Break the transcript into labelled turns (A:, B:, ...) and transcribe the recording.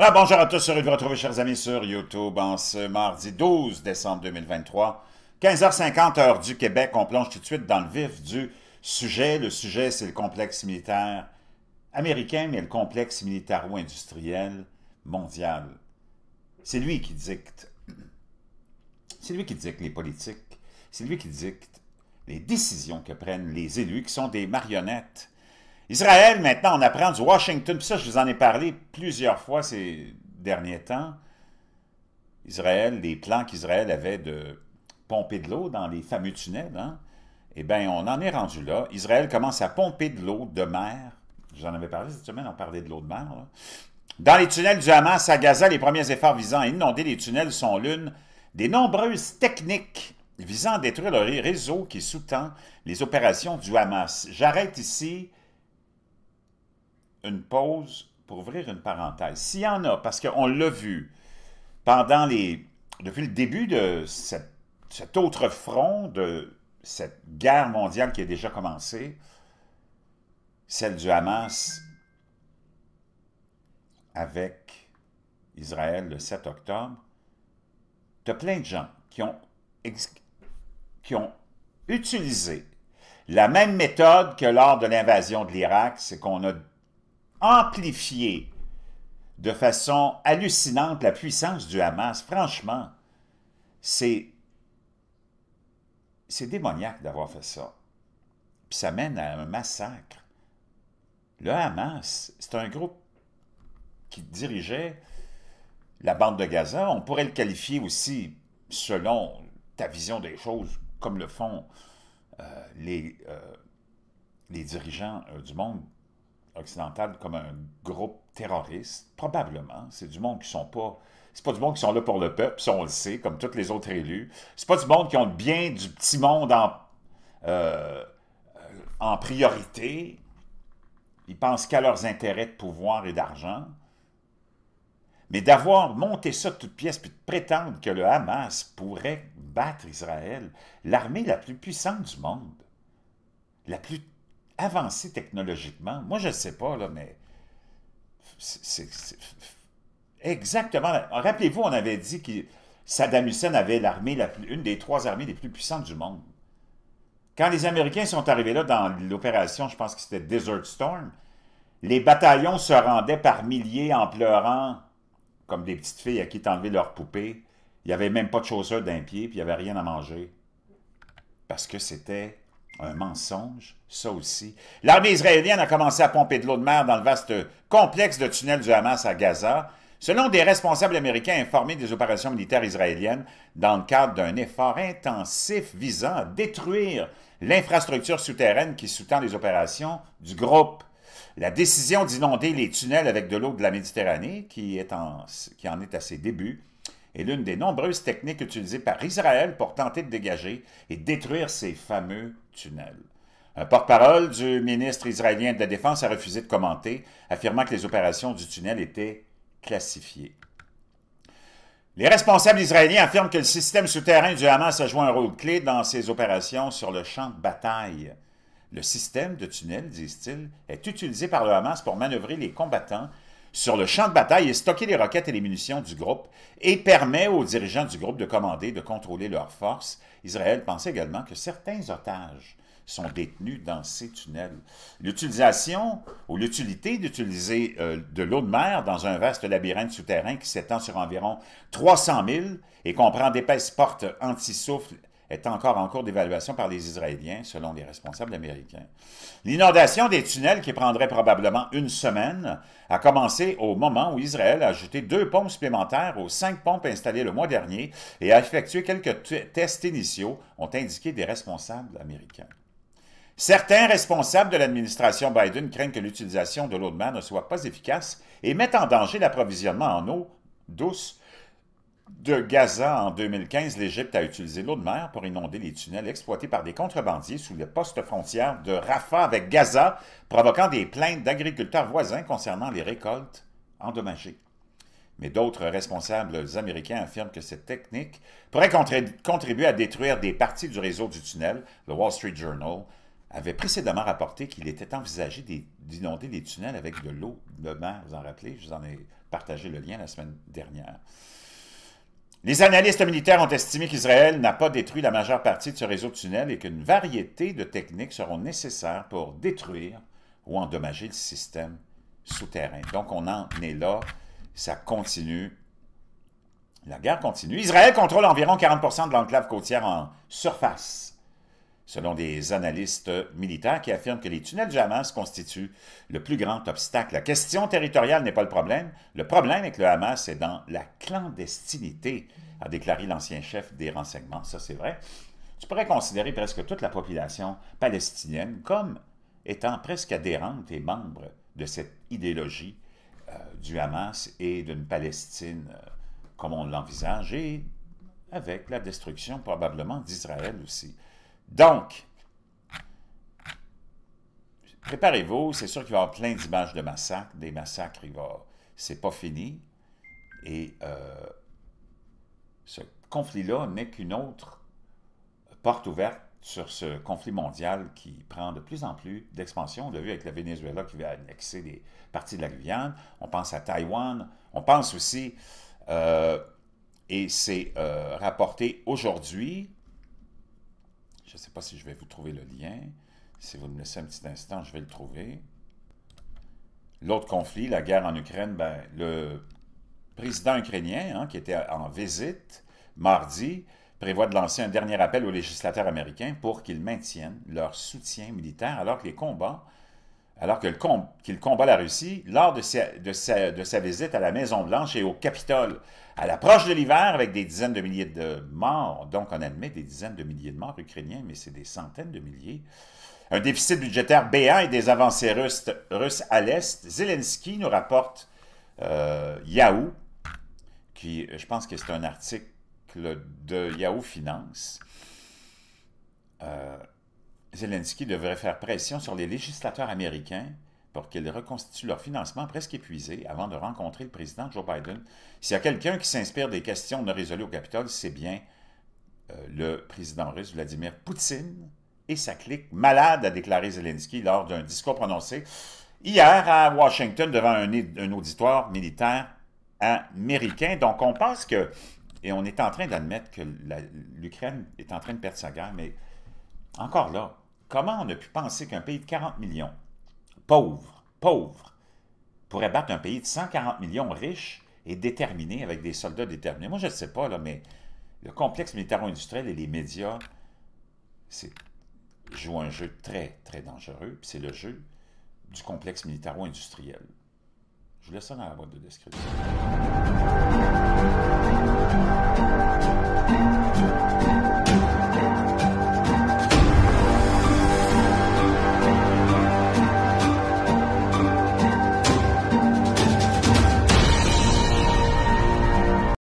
A: Alors bonjour à tous, heureux de vous retrouver chers amis sur YouTube en ce mardi 12 décembre 2023, 15h50 heure du Québec. On plonge tout de suite dans le vif du sujet. Le sujet c'est le complexe militaire américain, mais le complexe militaro-industriel mondial. C'est lui qui dicte. C'est lui qui dicte les politiques. C'est lui qui dicte les décisions que prennent les élus qui sont des marionnettes Israël, maintenant, on apprend du Washington, puis ça, je vous en ai parlé plusieurs fois ces derniers temps. Israël, les plans qu'Israël avait de pomper de l'eau dans les fameux tunnels, hein? eh bien, on en est rendu là. Israël commence à pomper de l'eau de mer. Je vous en avais parlé cette semaine, on parlait de l'eau de mer. Dans les tunnels du Hamas à Gaza, les premiers efforts visant à inonder les tunnels sont l'une des nombreuses techniques visant à détruire le réseau qui sous-tend les opérations du Hamas. J'arrête ici une pause pour ouvrir une parenthèse. S'il y en a, parce qu'on l'a vu pendant les... depuis le début de cet autre front, de cette guerre mondiale qui a déjà commencé, celle du Hamas avec Israël le 7 octobre, tu as plein de gens qui ont, qui ont utilisé la même méthode que lors de l'invasion de l'Irak, c'est qu'on a amplifier de façon hallucinante la puissance du Hamas. Franchement, c'est c'est démoniaque d'avoir fait ça. Puis ça mène à un massacre. Le Hamas, c'est un groupe qui dirigeait la bande de Gaza. On pourrait le qualifier aussi, selon ta vision des choses, comme le font euh, les, euh, les dirigeants euh, du monde occidentale comme un groupe terroriste, probablement. C'est du monde qui sont pas... C'est pas du monde qui sont là pour le peuple, ça on le sait, comme tous les autres élus. C'est pas du monde qui ont bien du petit monde en, euh, en priorité. Ils pensent qu'à leurs intérêts de pouvoir et d'argent. Mais d'avoir monté ça de toutes pièces, puis de prétendre que le Hamas pourrait battre Israël, l'armée la plus puissante du monde, la plus avancé technologiquement. Moi, je ne sais pas, là, mais exactement... Rappelez-vous, on avait dit que Saddam Hussein avait l'armée, une des trois armées les plus puissantes du monde. Quand les Américains sont arrivés là dans l'opération, je pense que c'était Desert Storm, les bataillons se rendaient par milliers en pleurant, comme des petites filles à qui t'enlevaient leur poupée. Il n'y avait même pas de chaussures d'un pied, puis il n'y avait rien à manger. Parce que c'était un mensonge, ça aussi. L'armée israélienne a commencé à pomper de l'eau de mer dans le vaste complexe de tunnels du Hamas à Gaza, selon des responsables américains informés des opérations militaires israéliennes dans le cadre d'un effort intensif visant à détruire l'infrastructure souterraine qui sous-tend les opérations du groupe. La décision d'inonder les tunnels avec de l'eau de la Méditerranée, qui, qui en est à ses débuts, est l'une des nombreuses techniques utilisées par Israël pour tenter de dégager et détruire ces fameux tunnels. Un porte-parole du ministre israélien de la Défense a refusé de commenter, affirmant que les opérations du tunnel étaient classifiées. Les responsables israéliens affirment que le système souterrain du Hamas a joué un rôle clé dans ces opérations sur le champ de bataille. Le système de tunnel, disent-ils, est utilisé par le Hamas pour manœuvrer les combattants sur le champ de bataille et stocker les roquettes et les munitions du groupe et permet aux dirigeants du groupe de commander, de contrôler leurs forces. Israël pense également que certains otages sont détenus dans ces tunnels. L'utilisation ou l'utilité d'utiliser euh, de l'eau de mer dans un vaste labyrinthe souterrain qui s'étend sur environ 300 000 et comprend d'épaisses portes anti-souffle est encore en cours d'évaluation par les Israéliens, selon les responsables américains. L'inondation des tunnels, qui prendrait probablement une semaine, a commencé au moment où Israël a ajouté deux pompes supplémentaires aux cinq pompes installées le mois dernier et a effectué quelques tests initiaux, ont indiqué des responsables américains. Certains responsables de l'administration Biden craignent que l'utilisation de l'eau de mer ne soit pas efficace et mette en danger l'approvisionnement en eau douce de Gaza en 2015, l'Égypte a utilisé l'eau de mer pour inonder les tunnels exploités par des contrebandiers sous les postes frontières de Rafah avec Gaza, provoquant des plaintes d'agriculteurs voisins concernant les récoltes endommagées. Mais d'autres responsables américains affirment que cette technique pourrait contribuer à détruire des parties du réseau du tunnel, le Wall Street Journal, avait précédemment rapporté qu'il était envisagé d'inonder les tunnels avec de l'eau de mer. Vous en rappelez? Je vous en ai partagé le lien la semaine dernière. Les analystes militaires ont estimé qu'Israël n'a pas détruit la majeure partie de ce réseau de tunnels et qu'une variété de techniques seront nécessaires pour détruire ou endommager le système souterrain. Donc, on en est là. Ça continue. La guerre continue. Israël contrôle environ 40% de l'enclave côtière en surface selon des analystes militaires qui affirment que les tunnels du Hamas constituent le plus grand obstacle. La question territoriale n'est pas le problème. Le problème que le Hamas est dans la clandestinité, a déclaré l'ancien chef des renseignements. Ça, c'est vrai. Tu pourrais considérer presque toute la population palestinienne comme étant presque adhérente et membre de cette idéologie euh, du Hamas et d'une Palestine euh, comme on l'envisage, et avec la destruction probablement d'Israël aussi. Donc, préparez-vous, c'est sûr qu'il va y avoir plein d'images de massacres, des massacres, il va, c'est pas fini, et euh, ce conflit-là n'est qu'une autre porte ouverte sur ce conflit mondial qui prend de plus en plus d'expansion. On l'a vu avec le Venezuela qui va annexer des parties de la Guyane. On pense à Taïwan. On pense aussi, euh, et c'est euh, rapporté aujourd'hui, je ne sais pas si je vais vous trouver le lien. Si vous me laissez un petit instant, je vais le trouver. L'autre conflit, la guerre en Ukraine, ben, le président ukrainien, hein, qui était en visite mardi, prévoit de lancer un dernier appel aux législateurs américains pour qu'ils maintiennent leur soutien militaire alors que les combats, alors qu'il combat la Russie lors de sa visite à la Maison-Blanche et au Capitole à l'approche de l'hiver, avec des dizaines de milliers de morts, donc on admet des dizaines de milliers de morts ukrainiens, mais c'est des centaines de milliers, un déficit budgétaire béant et des avancées russes, russes à l'Est, Zelensky nous rapporte euh, Yahoo, qui, je pense que c'est un article de Yahoo Finance. Euh, Zelensky devrait faire pression sur les législateurs américains pour qu'ils reconstituent leur financement presque épuisé avant de rencontrer le président Joe Biden. S'il y a quelqu'un qui s'inspire des questions non résolues au Capitole, c'est bien euh, le président russe Vladimir Poutine et sa clique malade, a déclaré Zelensky lors d'un discours prononcé hier à Washington devant un, un auditoire militaire américain. Donc on pense que, et on est en train d'admettre que l'Ukraine est en train de perdre sa guerre, mais encore là, comment on a pu penser qu'un pays de 40 millions pauvre, pauvre, pourrait battre un pays de 140 millions riche et déterminé, avec des soldats déterminés? Moi, je ne sais pas, là, mais le complexe militaro-industriel et les médias jouent un jeu très, très dangereux. C'est le jeu du complexe militaro-industriel. Je vous laisse ça dans la boîte de description.